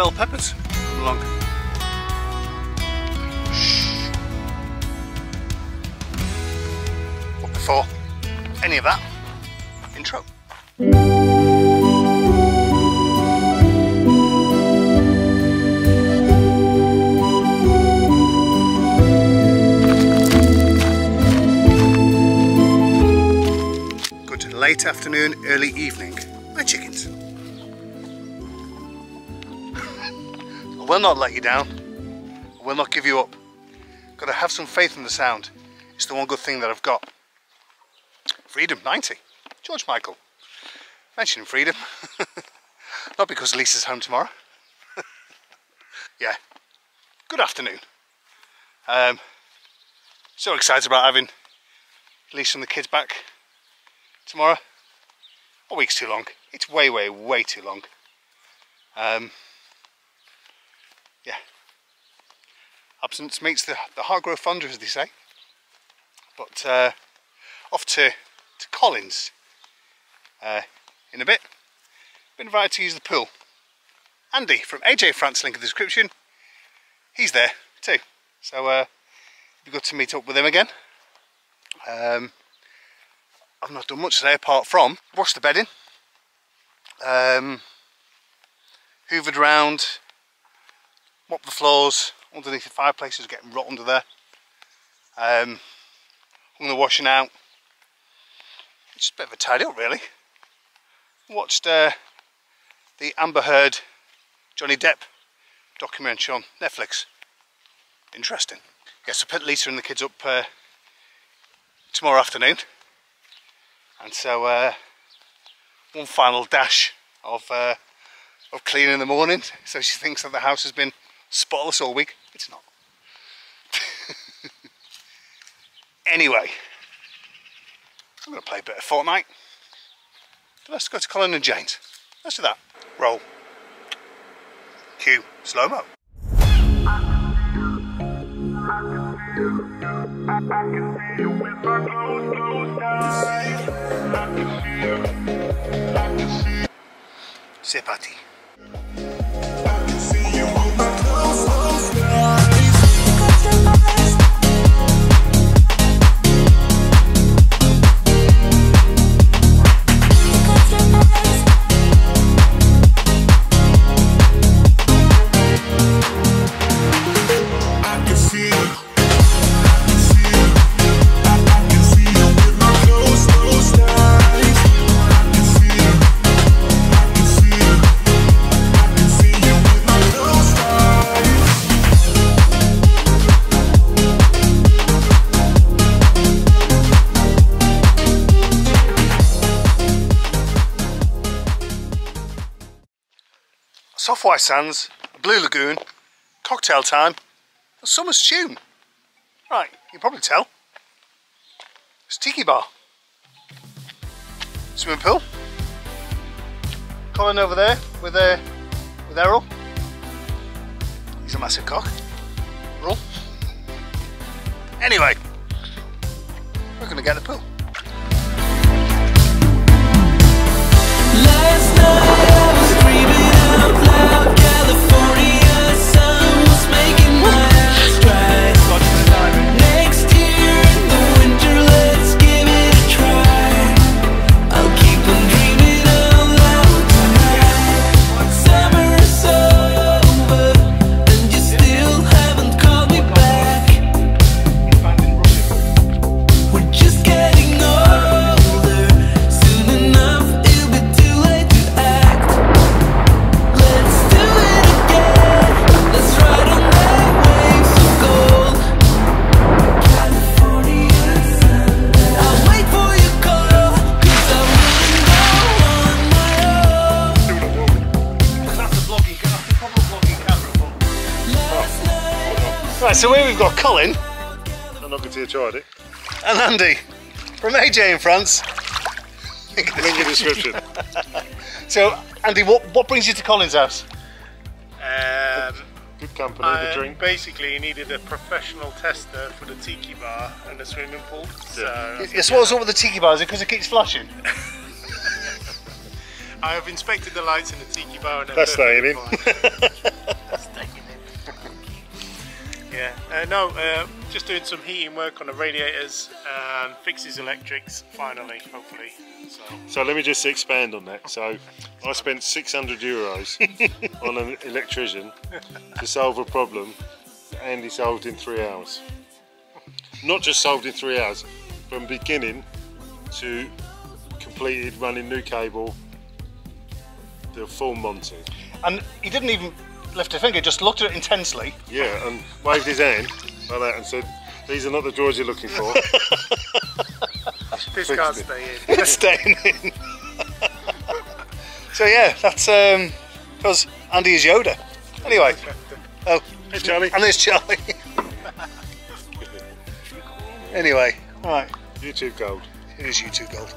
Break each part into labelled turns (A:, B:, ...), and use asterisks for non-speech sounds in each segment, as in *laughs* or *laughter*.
A: bell peppers come along. Shh. But before any of that, intro. Good late afternoon, early evening. Will not let you down. I will not give you up. Got to have some faith in the sound. It's the one good thing that I've got. Freedom 90. George Michael. Mentioning freedom. *laughs* not because Lisa's home tomorrow. *laughs* yeah. Good afternoon. Um, so excited about having Lisa and the kids back tomorrow. A week's too long. It's way, way, way too long. Um, yeah. Absence makes the, the heart grow fonder, as they say. But uh, off to, to Collins uh, in a bit. Been invited to use the pool. Andy from AJ France, link in the description. He's there too. So uh, it'd be good to meet up with him again. Um, I've not done much today apart from wash the bedding, um, hoovered around, mop the floors underneath the fireplaces, getting rot under there. Um, hung the washing out. Just a bit of a tidy up really. Watched uh, the Amber Heard Johnny Depp documentary on Netflix. Interesting. Yes, I put Lisa and the kids up uh, tomorrow afternoon and so uh, one final dash of uh, of cleaning in the morning so she thinks that the house has been spotless all week? It's not. *laughs* Anyway I'm going to play a bit of Fortnite. Let's go to Colin and Jane's let's do that. Roll. Cue slow-mo. C'est parti. White Sands, Blue Lagoon, cocktail time, a summer's tune. Right, you probably tell. It's Tiki Bar. Swimming pool. Colin over there with uh, with Errol. He's a massive cock. Roll. Anyway, we're gonna get the pool. Right, so here we've got Colin
B: I'm not going to tried it.
A: and Andy from AJ in France.
B: Link in the description. *laughs*
A: So, Andy, what, what brings you to Colin's house?
C: Um,
B: Good company, the drink.
C: basically you needed a professional tester for the tiki bar and the swimming pool. So
A: Yes, what's up with the tiki bar? Is it because it keeps flashing? *laughs*
C: I have inspected the lights in the tiki bar and they're
B: That's staying
C: perfectly *laughs* yeah, uh, no, uh, just doing some heating work on the radiators and fixes electrics finally, hopefully. So
B: So let me just expand on that. So I spent 600 euros *laughs* on an electrician to solve a problem that Andy solved in three hours. Not just solved in three hours, from beginning to completed running new cable, the full Monty.
A: And he didn't even lift a finger, just looked at it intensely.
B: Yeah, and waved his hand like that and said, "These are not the drawers you're looking for."
C: this can't stay in.
A: It's staying in. so yeah, that's um because Andy is Yoda. Anyway. Oh,
B: hey Charlie,
A: and there's Charlie. anyway, right,
B: YouTube gold.
A: it is YouTube gold.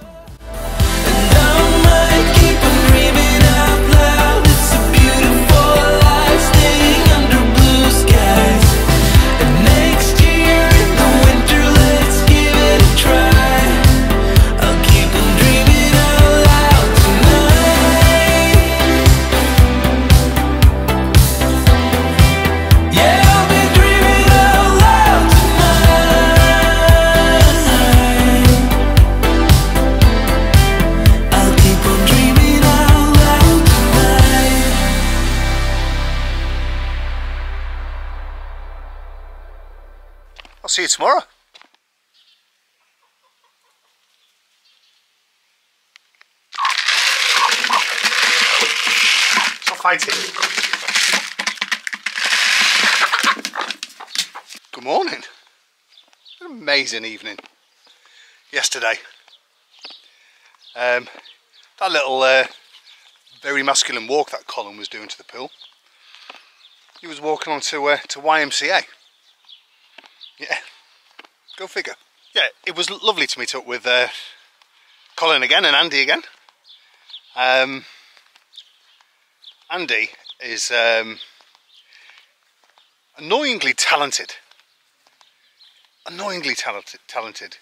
A: Tomorrow. Stop fighting. Good morning. An amazing evening yesterday. Um, that little uh, very masculine walk that Colin was doing to the pool. He was walking on to, uh, to YMCA. Yeah, go figure. Yeah, it was lovely to meet up with uh, Colin again and Andy again. Um, Andy is um, annoyingly talented. Annoyingly talented, talented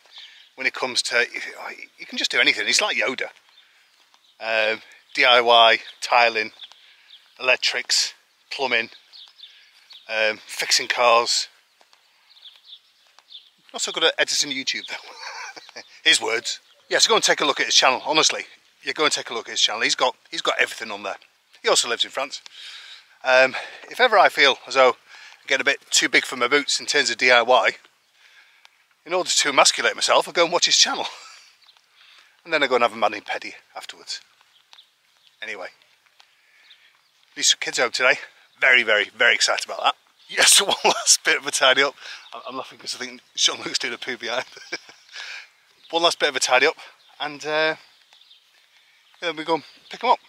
A: when it comes to you can just do anything. He's like Yoda. Um, DIY, tiling, electrics, plumbing, um, fixing cars. Not so good at editing YouTube though. *laughs* his words. Yeah, so go and take a look at his channel. Honestly, yeah, go and take a look at his channel. He's got he's got everything on there. He also lives in France. Um, if ever I feel as though I get a bit too big for my boots in terms of DIY, in order to emasculate myself, I go and watch his channel, *laughs* and then I go and have a mani pedi afterwards. Anyway, these kids home today. Very, very, very excited about that. *laughs* Yes, *laughs* one last bit of a tidy up. I'm laughing because I think Jean-Luc's doing a poo behind. *laughs* one last bit of a tidy up, and uh, then we go and pick them up.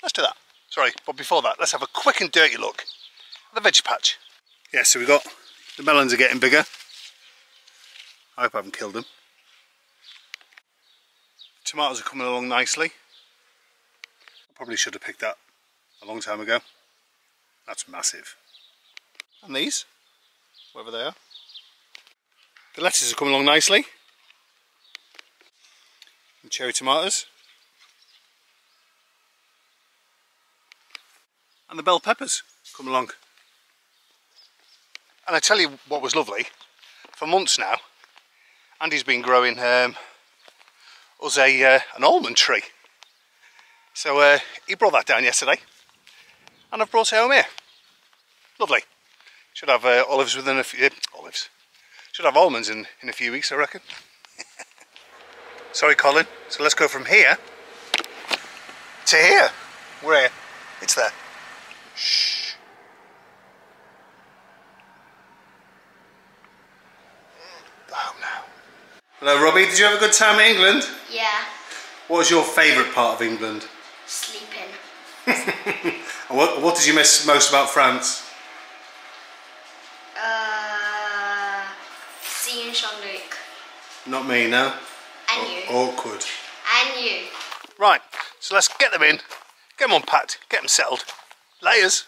A: Let's do that. Sorry, but before that, let's have a quick and dirty look at the veg patch. Yeah, so we've got the melons are getting bigger. I hope I haven't killed them. Tomatoes are coming along nicely. I probably should have picked that a long time ago. That's massive. And these, wherever they are. The lettuces are coming along nicely. And cherry tomatoes. And the bell peppers come along. And I tell you what was lovely, for months now, Andy's been growing um, us a, uh, an almond tree. So uh, he brought that down yesterday, and I've brought it home here. Lovely. Should have uh, olives within a few, uh, olives. Should have almonds in, in a few weeks, I reckon. *laughs* Sorry, Colin. So let's go from here to here. Where? It's there. Shh. Hello, Robbie. Did you have a good time in England?
D: Yeah,
A: What was your favourite part of England?
D: sleeping. *laughs*
A: And what, what did you miss most about France?
D: Uh, seeing Jean-Luc.
A: Not me, no.
D: And you.
A: Awkward.
D: And you.
A: Right, so let's get them in, get them unpacked, get them settled. Layers.